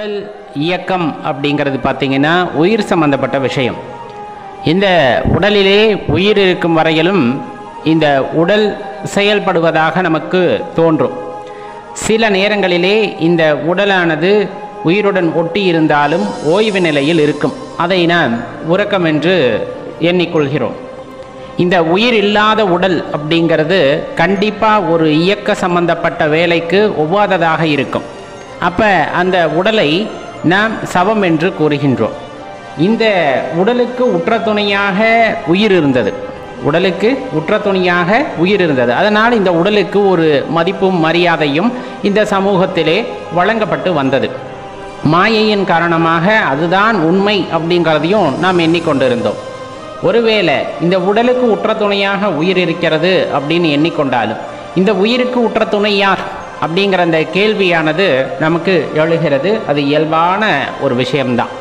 உடல் இயக்கம் அப்படிங்கிறது பார்த்தீங்கன்னா உயிர் சம்பந்தப்பட்ட விஷயம். இந்த உடலிலே உயிர் இருக்கும் வரையிலும் இந்த உடல் செயல்படுவதாக நமக்கு தோன்றும். சில நேரங்களிலே இந்த உடலானது உயிருடன் ஒட்டி இருந்தாலும் ஓய்வு நிலையில் இருக்கும். அதை நாம் உறக்கம் என்று எண்ணிக்கொள்கிறோம். இந்த உயிர் இல்லாத உடல் அப்படிங்கிறது கண்டிப்பாக ஒரு இயக்க சம்பந்தப்பட்ட வேலைக்கு ஒவ்வாததாக இருக்கும். அப்போ அந்த உடலை நாம் சவம் என்று கூறுகின்றோம். இந்த உடலுக்கு உற்ற துணையாக உயிர் இருந்தது. உடலுக்கு உற்ற துணையாக உயிர் இருந்தது. அதனால் இந்த உடலுக்கு ஒரு மதிப்பும் மரியாதையும் இந்த சமூகத்திலே வழங்கப்பட்டு வந்தது. மாயையின் காரணமாக அதுதான் உண்மை அப்படிங்கிறதையும் நாம் எண்ணிக்கொண்டிருந்தோம். ஒருவேளை இந்த உடலுக்கு உற்ற துணையாக உயிர் இருக்கிறது அப்படின்னு எண்ணிக்கொண்டாலும் இந்த உயிருக்கு உற்ற துணை யார்? அப்படிங்கிற அந்த கேள்வியானது நமக்கு எழுகிறது. அது இயல்பான ஒரு விஷயம்தான்.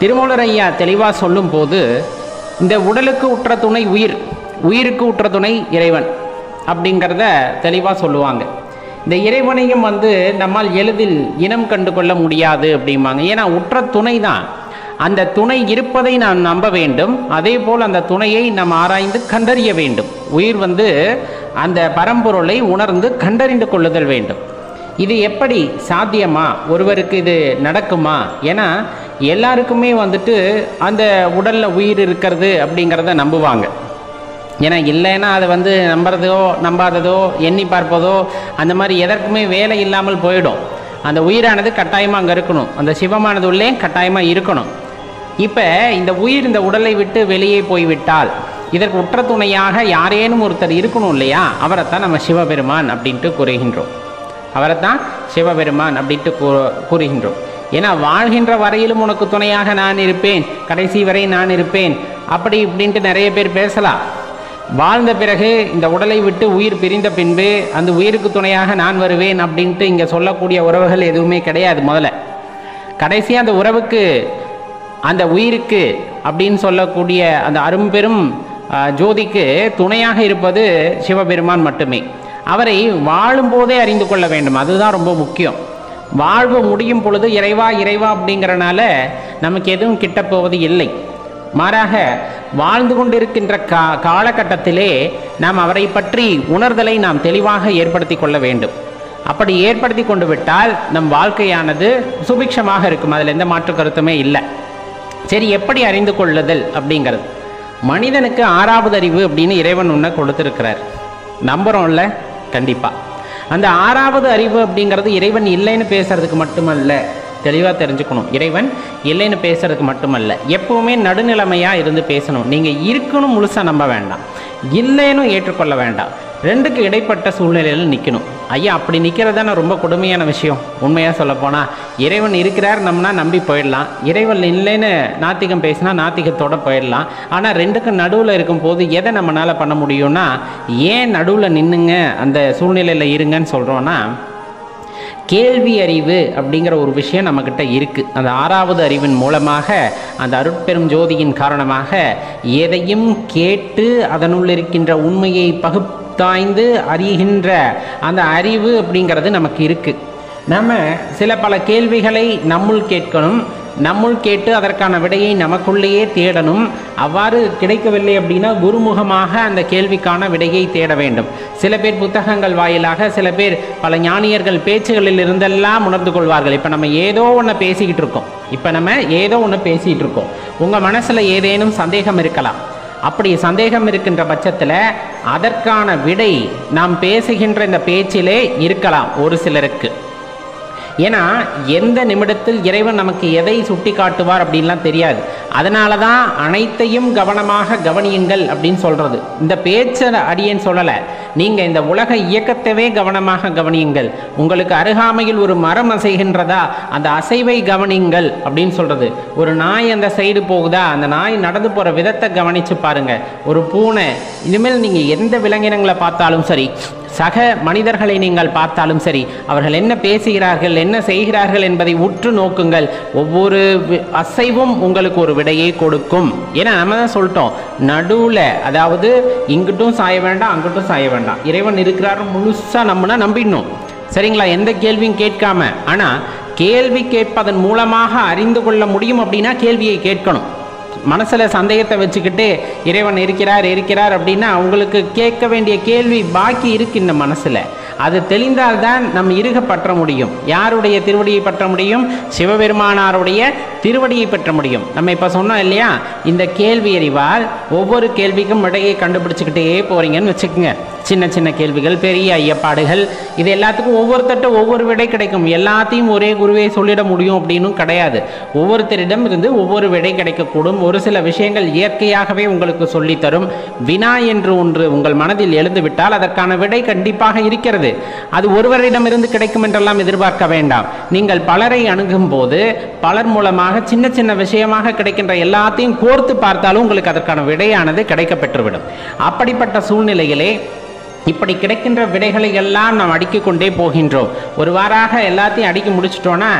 திருமூலரையா தெளிவாக சொல்லும்போது இந்த உடலுக்கு உற்ற துணை உயிர் உயிருக்கு உற்ற துணை இறைவன் அப்படிங்கிறத தெளிவாக சொல்லுவாங்க. இந்த இறைவனையும் வந்து நம்மால் எளிதில் இனம் கண்டு கொள்ள முடியாது அப்படிம்பாங்க. ஏன்னா உற்ற துணை தான் அந்த துணை இருப்பதை நாம் நம்ப வேண்டும். அதே போல் அந்த துணையை நாம் ஆராய்ந்து கண்டறிய வேண்டும். உயிர் வந்து அந்த பரம்பொருளை உணர்ந்து கண்டறிந்து கொள்ளுதல் வேண்டும். இது எப்படி சாத்தியமா? ஒருவருக்கு இது நடக்குமா? ஏன்னா எல்லாருக்குமே வந்துட்டு அந்த உடலில் உயிர் இருக்கிறது அப்படிங்கிறத நம்புவாங்க. ஏன்னா இல்லைன்னா அதை வந்து நம்புறதோ நம்பாததோ எண்ணி பார்ப்பதோ அந்த மாதிரி எதற்குமே வேலை இல்லாமல் போயிடும். அந்த உயிரானது கட்டாயமாக அங்கே இருக்கணும். அந்த சிவமானது உள்ளே கட்டாயமாக இருக்கணும். இப்போ இந்த உயிர் இந்த உடலை விட்டு வெளியே போய்விட்டால் இதற்கு உற்ற துணையாக யாரேனும் ஒருத்தர் இருக்கணும் இல்லையா? அவரைத்தான் நம்ம சிவபெருமான் அப்படின்ட்டு கூறுகின்றோம். அவரைத்தான் சிவபெருமான் அப்படின்ட்டு கூ கூறுகின்றோம். ஏன்னா வாழ்கின்ற வரையிலும் உனக்கு துணையாக நான் இருப்பேன். கடைசி வரை நான் இருப்பேன். அப்படி இப்படின்ட்டு நிறைய பேர் பேசலாம். வாழ்ந்த பிறகு இந்த உடலை விட்டு உயிர் பிரிந்த பின்பு அந்த உயிருக்கு துணையாக நான் வருவேன் அப்படின்ட்டு இங்கே சொல்லக்கூடிய உறவுகள் எதுவுமே கிடையாது முதல்ல. கடைசியாக அந்த உறவுக்கு அந்த உயிருக்கு அப்படின்னு சொல்லக்கூடிய அந்த அரும்பெரும் ஜோதிக்கு துணையாக இருப்பது சிவபெருமான் மட்டுமே. அவரை வாழும்போதே அறிந்து கொள்ள வேண்டும். அதுதான் ரொம்ப முக்கியம். வாழ்வு முடியும் பொழுது இறைவா இறைவா அப்படிங்கிறனால நமக்கு எதுவும் கிட்டப்போவது இல்லை. மாறாக வாழ்ந்து கொண்டிருக்கின்ற கா காலகட்டத்திலே நாம் அவரை பற்றி உணர்தலை நாம் தெளிவாக ஏற்படுத்தி கொள்ள வேண்டும். அப்படி ஏற்படுத்தி கொண்டு விட்டால் நம் வாழ்க்கையானது சுபிக்ஷமாக இருக்கும். அதில் எந்த மாற்று கருத்துமே இல்லை. சரி எப்படி அறிந்து கொள்ளுதல் அப்படிங்கிறது. மனிதனுக்கு ஆறாவது அறிவு அப்படின்னு இறைவன் ஒன்று கொடுத்துருக்கிறார். நம்புகிறோம்ல கண்டிப்பாக அந்த ஆறாவது அறிவு அப்படிங்கிறது இறைவன் இல்லைன்னு பேசுறதுக்கு மட்டுமல்ல. தெளிவாக தெரிஞ்சுக்கணும். இறைவன் இல்லைன்னு பேசுறதுக்கு மட்டுமல்ல. எப்பவுமே நடுநிலைமையாக இருந்து பேசணும். நீங்கள் இருக்கணும் முழுசாக நம்ப வேண்டாம். இல்லைன்னு ஏற்றுக்கொள்ள வேண்டாம். ரெண்டுக்கு இடைப்பட்ட சூழ்நிலையில் நிற்கணும் ஐயா அப்படி நிற்கிறது தானே ரொம்ப கொடுமையான விஷயம். உண்மையாக சொல்லப்போனால் இறைவன் இருக்கிறார் நம்மனா நம்பி போயிடலாம். இறைவன் இல்லைன்னு நாத்திகம் பேசினா நாத்திகத்தோடு போயிடலாம். ஆனால் ரெண்டுக்கும் நடுவில் இருக்கும்போது எதை நம்மளால் பண்ண முடியும்னா ஏன் நடுவில் நின்றுங்க அந்த சூழ்நிலையில் இருங்கன்னு சொல்கிறோன்னா கேள்வி அறிவு அப்படிங்கிற ஒரு விஷயம் நம்மக்கிட்ட இருக்குது அந்த ஆறாவது அறிவின் மூலமாக அந்த அருட்பெரும் ஜோதியின் காரணமாக எதையும் கேட்டு அதனுள் இருக்கின்ற உண்மையை தாய்ந்து அறிகின்ற அந்த அறிவு அப்படிங்கிறது நமக்கு இருக்குது நம்ம சில பல கேள்விகளை நம்முள் கேட்கணும். நம்முள் கேட்டு அதற்கான விடையை நமக்குள்ளேயே தேடணும். அவ்வாறு கிடைக்கவில்லை அப்படின்னா குருமுகமாக அந்த கேள்விக்கான விடையை தேட வேண்டும். சில பேர் புத்தகங்கள் வாயிலாக சில பேர் பல ஞானியர்கள் பேச்சுகளில் இருந்தெல்லாம் உணர்ந்து கொள்வார்கள். இப்போ நம்ம ஏதோ ஒன்று பேசிக்கிட்டு இருக்கோம். இப்போ நம்ம ஏதோ ஒன்று பேசிகிட்டு இருக்கோம். உங்கள் மனசில் ஏதேனும் சந்தேகம் இருக்கலாம். அப்படி சந்தேகம் இருக்கின்ற பட்சத்தில் அதற்கான விடை நாம் பேசுகின்ற இந்த பேச்சிலே இருக்கலாம் ஒரு சிலருக்கு. ஏன்னா எந்த நிமிடத்தில் இறைவன் நமக்கு எதை சுட்டி காட்டுவார் அப்படின்லாம் தெரியாது. அதனால தான் அனைத்தையும் கவனமாக கவனியுங்கள் அப்படின்னு சொல்கிறது இந்த பேச்சை அடியேன்னு சொல்லலை. நீங்கள் இந்த உலக இயக்கத்தவே கவனமாக கவனியுங்கள். உங்களுக்கு அருகாமையில் ஒரு மரம் அசைகின்றதா? அந்த அசைவை கவனியுங்கள் அப்படின்னு சொல்கிறது ஒரு நாய் அந்த சைடு போகுதா? அந்த நாய் நடந்து போகிற விதத்தை கவனித்து பாருங்க. ஒரு பூனை இனிமேல் நீங்கள் எந்த விலங்கினங்களை பார்த்தாலும் சரி சக மனிதர்களை நீங்கள் பார்த்தாலும் சரி அவர்கள் என்ன பேசுகிறார்கள் என்ன செய்கிறார்கள் என்பதை உற்று நோக்குங்கள். ஒவ்வொரு வி- அசைவும் உங்களுக்கு ஒரு விடையை கொடுக்கும். ஏன்னா நம்ம தான் சொல்லிட்டோம் நடுவில் அதாவது இங்கிட்டும் சாய வேண்டாம் அங்கிட்டும் சாய வேண்டாம். இறைவன் இருக்கிறாரு முழுசாக நம்மனா நம்பிடணும். சரிங்களா? எந்த கேள்வியும் கேட்காம. ஆனால் கேள்வி கேட்பதன் மூலமாக அறிந்து கொள்ள முடியும் அப்படின்னா கேள்வியை கேட்கணும். மனசில் சந்தேகத்தை வச்சுக்கிட்டு இறைவன் இருக்கிறார் இருக்கிறார் அப்படின்னா உங்களுக்கு கேட்க வேண்டிய கேள்வி பாக்கி இருக்கு இந்த மனசில். அது தெளிந்தால்தான் நம் இருக பற்ற முடியும். யாருடைய திருவடியை பற்ற முடியும்? சிவபெருமானாருடைய திருவடியை பற்ற முடியும். நம்ம இப்போ சொன்னோம் இல்லையா? இந்த கேள்வி அறிவால் ஒவ்வொரு கேள்விக்கும் விடையை கண்டுபிடிச்சிக்கிட்டே போறீங்கன்னு வச்சுக்கோங்க. சின்ன சின்ன கேள்விகள் பெரிய ஐயப்பாடுகள் இது எல்லாத்துக்கும் ஒவ்வொருத்தட்ட ஒவ்வொரு விடை கிடைக்கும். எல்லாத்தையும் ஒரே குருவே சொல்லிட முடியும் அப்படின்னும் கிடையாது. ஒவ்வொருத்தரிடம் இருந்து ஒவ்வொரு விடை கிடைக்கக்கூடும். ஒரு சில விஷயங்கள் இயற்கையாகவே உங்களுக்கு சொல்லித்தரும். வினா என்று ஒன்று உங்கள் மனதில் எழுந்துவிட்டால் அதற்கான விடை கண்டிப்பாக இருக்கிறது. அது ஒருவரிடமிருந்து கிடைக்கும் என்றெல்லாம் எதிர்பார்க்க வேண்டாம். நீங்கள் பலரை அணுகும் போது பலர் மூலமாக சின்ன சின்ன விஷயமாக கிடைக்கின்ற எல்லாத்தையும் கோர்த்து பார்த்தாலும் உங்களுக்கு அதற்கான விடையானது கிடைக்கப்பெற்றுவிடும். அப்படிப்பட்ட சூழ்நிலையிலே இப்படி கிடைக்கின்ற விடைகளை எல்லாம் நாம் அடுக்கிக் கொண்டே போகின்றோம். ஒரு வாராக எல்லாத்தையும் அடுக்கி முடிச்சிட்டோன்னா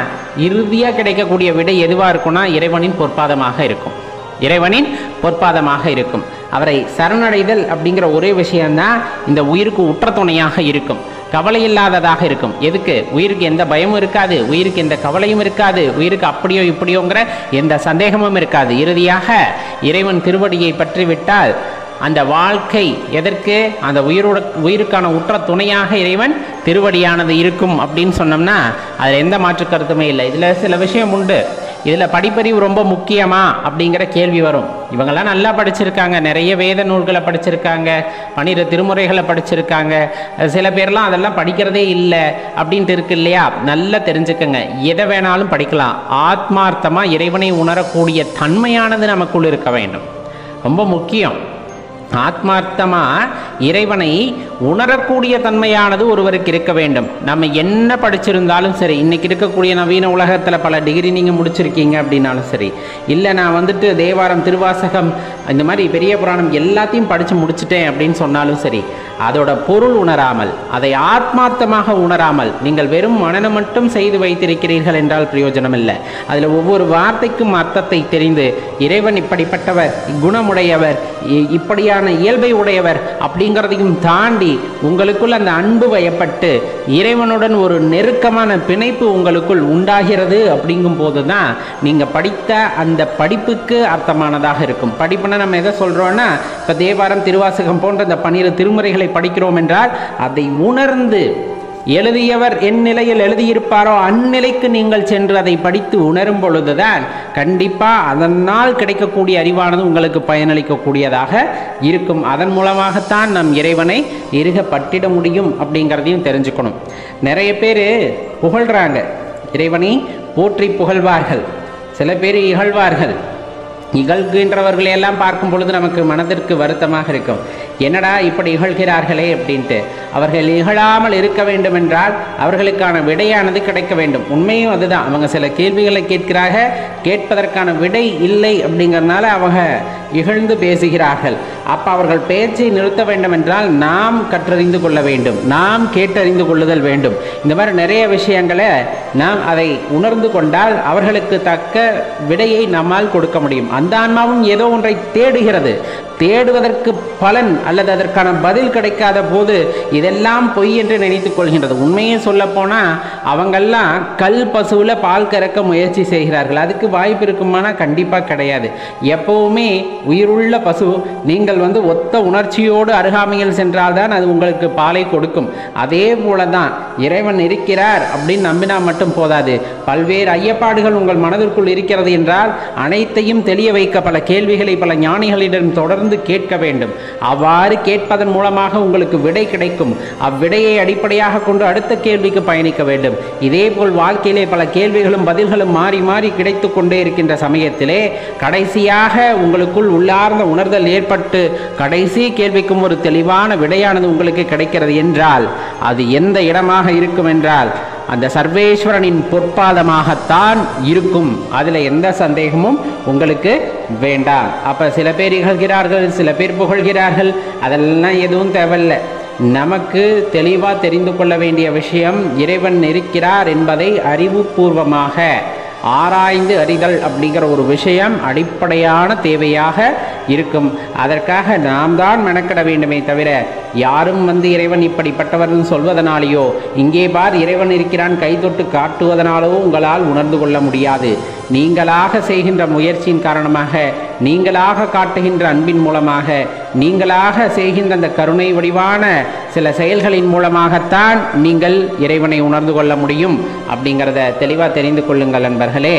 இறுதியாக கிடைக்கக்கூடிய விடை எதுவாக இருக்கும்னா இறைவனின் பொற்பாதமாக இருக்கும். இறைவனின் பொற்பாதமாக இருக்கும். அவரை சரணடைதல் அப்படிங்கிற ஒரே விஷயம்தான் இந்த உயிருக்கு உற்ற துணையாக இருக்கும். கவலை இல்லாததாக இருக்கும். எதுக்கு? உயிருக்கு எந்த பயமும் இருக்காது. உயிருக்கு எந்த கவலையும் இருக்காது. உயிருக்கு அப்படியோ இப்படியோங்கிற எந்த சந்தேகமும் இருக்காது. இறுதியாக இறைவன் திருவடியை பற்றி விட்டால் அந்த வாழ்க்கை எதற்கு? அந்த உயிரோட உயிருக்கான உற்ற துணையாக இறைவன் திருவடியானது இருக்கும் அப்படின்னு சொன்னோம்னா அதில் எந்த மாற்று கருத்துமே இல்லை. இதில் சில விஷயம் உண்டு. இதில் படிப்பறிவு ரொம்ப முக்கியமா அப்படிங்கிற கேள்வி வரும். இவங்கெல்லாம் நல்லா படிச்சிருக்காங்க. நிறைய வேத நூல்களை படிச்சிருக்காங்க. பனிர திருமுறைகளை படிச்சிருக்காங்க. சில பேர்லாம் அதெல்லாம் படிக்கிறதே இல்லை அப்படின்ட்டு இருக்கு இல்லையா? நல்லா தெரிஞ்சுக்கங்க. எதை வேணாலும் படிக்கலாம். ஆத்மார்த்தமாக இறைவனை உணரக்கூடிய தன்மையானது நமக்குள் இருக்க வேண்டும். ரொம்ப முக்கியம். ஆத்மார்த்தமாக இறைவனை உணரக்கூடிய தன்மையானது ஒருவருக்கு இருக்க வேண்டும். நம்ம என்ன படிச்சிருந்தாலும் சரி இன்னைக்கு இருக்கக்கூடிய நவீன உலகத்தில் பல டிகிரி நீங்கள் முடிச்சிருக்கீங்க அப்படின்னாலும் சரி இல்லை நான் வந்துட்டு தேவாரம் திருவாசகம் இந்த மாதிரி பெரிய புராணம் எல்லாத்தையும் படித்து முடிச்சிட்டேன் அப்படின்னு சொன்னாலும் சரி அதோட பொருள் உணராமல் அதை ஆத்மார்த்தமாக உணராமல் நீங்கள் வெறும் மனநம் மட்டும் செய்து வைத்திருக்கிறீர்கள் என்றால் பிரயோஜனம் இல்லை அதில் ஒவ்வொரு வார்த்தைக்கும் அர்த்தத்தை தெரிந்து இறைவன் இப்படிப்பட்டவர் குணமுடையவர் இ- இப்படியான இயல்பை உடையவர் அப்படிங்கிறதையும் தாண்டி உங்களுக்குள் அந்த அன்பு வயப்பட்டு இறைவனுடன் ஒரு நெருக்கமான பிணைப்பு உங்களுக்குள் உண்டாகிறது அப்படிங்கும் போது தான் நீங்கள் படித்த அந்த படிப்புக்கு அர்த்தமானதாக இருக்கும். படிப்புனா நம்ம எதை சொல்கிறோன்னா இப்போ தேவாரம் திருவாசகம் போன்ற இந்த பன்னிரு திருமுறைகளை படிக்கிறோம் என்றால் அதை உணர்ந்து எழுதியவர் என் நிலையில் எழுதியிருப்பாரோ அந்நிலைக்கு நீங்கள் சென்று அதை படித்து உணரும் பொழுதுதான் கண்டிப்பாக அதனால் கிடைக்கக்கூடிய அறிவானது உங்களுக்கு பயனளிக்கக்கூடியதாக இருக்கும். அதன் மூலமாகத்தான் நம் இறைவனை இருக பட்டிட முடியும் அப்படிங்கிறதையும் தெரிஞ்சுக்கணும். நிறைய பேர் புகழ்றாங்க. இறைவனை போற்றி புகழ்வார்கள். சில பேர் இகழ்வார்கள். இகழ்கின்றவர்களை எல்லாம் பார்க்கும் பொழுது நமக்கு மனதிற்கு வருத்தமாக இருக்கும். என்னடா இப்படி இகழ்கிறார்களே அப்படின்ட்டு. அவர்கள் இகழாமல் இருக்க வேண்டும் என்றால் அவர்களுக்கான விடையானது கிடைக்க வேண்டும். உண்மையும் அதுதான். அவங்க சில கேள்விகளை கேட்கிறாக கேட்பதற்கான விடை இல்லை அப்படிங்கறதுனால அவங்க இகழ்ந்து பேசுகிறார்கள். அப்போ அவர்கள் பேச்சை நிறுத்த வேண்டும் என்றால் நாம் கற்றறிந்து கொள்ள வேண்டும். நாம் கேட்டறிந்து கொள்ளுதல் வேண்டும். இந்த மாதிரி நிறைய விஷயங்களை நாம் அதை உணர்ந்து கொண்டால் அவர்களுக்கு தக்க விடையை நம்மால் கொடுக்க முடியும். அந்த ஆன்மாவும் ஏதோ ஒன்றை தேடுகிறது. தேடுவதற்கு பலன் அல்லது அதற்கான பதில் கிடைக்காத போது இதெல்லாம் பொய் என்று நினைத்துக் கொள்கின்றது. உண்மையை சொல்ல போனால் அவங்கெல்லாம் கல் பசுவில் பால் கறக்க முயற்சி செய்கிறார்கள். அதுக்கு வாய்ப்பு இருக்குமானா கண்டிப்பாக கிடையாது. எப்பவுமே உயிருள்ள பசு நீங்கள் வந்து ஒத்த உணர்ச்சியோடு அருகாமையில் சென்றால்தான் அது உங்களுக்கு பாலை கொடுக்கும். அதே போல தான் இறைவன் இருக்கிறார் அப்படின்னு நம்பினா மட்டும் போதாது. பல்வேறு ஐயப்பாடுகள் உங்கள் மனதிற்குள் இருக்கிறது என்றால் அனைத்தையும் தெளிய வைக்க பல கேள்விகளை பல ஞானிகளிடம் தொடர்ந்து கேட்க வேண்டும். அவ்வாறு கேட்பதன் மூலமாக உங்களுக்கு விடை கிடைக்கும். அவ்விடையை அடிப்படையாக கொண்டு அடுத்த கேள்விக்கு பயணிக்க வேண்டும். இதேபோல் வாழ்க்கையிலே பல கேள்விகளும் பதில்களும் மாறி மாறி கிடைத்து கொண்டே இருக்கின்ற சமயத்திலே கடைசியாக உங்களுக்குள் உள்ளார்ந்த உணர்தல் ஏற்பட்டு கடைசி கேள்விக்கும் ஒரு தெளிவான விடையானது உங்களுக்கு கிடைக்கிறது என்றால் அது எந்த இடமாக இருக்கும் என்றால் அந்த சர்வேஸ்வரனின் பொற்பாதமாகத்தான் இருக்கும். அதில் எந்த சந்தேகமும் உங்களுக்கு வேண்டாம். அப்போ சில பேர் இகழ்கிறார்கள் சில பேர் புகழ்கிறார்கள் அதெல்லாம் எதுவும் தேவையில்லை. நமக்கு தெளிவாக தெரிந்து கொள்ள வேண்டிய விஷயம் இறைவன் இருக்கிறார் என்பதை அறிவுபூர்வமாக ஆராய்ந்து அறிதல் அப்படிங்கிற ஒரு விஷயம் அடிப்படையான தேவையாக இருக்கும். அதற்காக நாம் தான் மெனக்கிட வேண்டுமே தவிர யாரும் வந்து இறைவன் இப்படிப்பட்டவர்னு சொல்வதனாலேயோ இங்கே பார் இறைவன் இருக்கிறான் கைதொட்டு காட்டுவதனாலோ உங்களால் உணர்ந்து கொள்ள முடியாது. நீங்களாக செய்கின்ற முயற்சியின் காரணமாக நீங்களாக காட்டுகின்ற அன்பின் மூலமாக நீங்களாக செய்கின்ற அந்த கருணை வடிவான சில செயல்களின் மூலமாகத்தான் நீங்கள் இறைவனை உணர்ந்து கொள்ள முடியும். அப்படிங்கிறத தெளிவாக தெரிந்து கொள்ளுங்கள் நண்பர்களே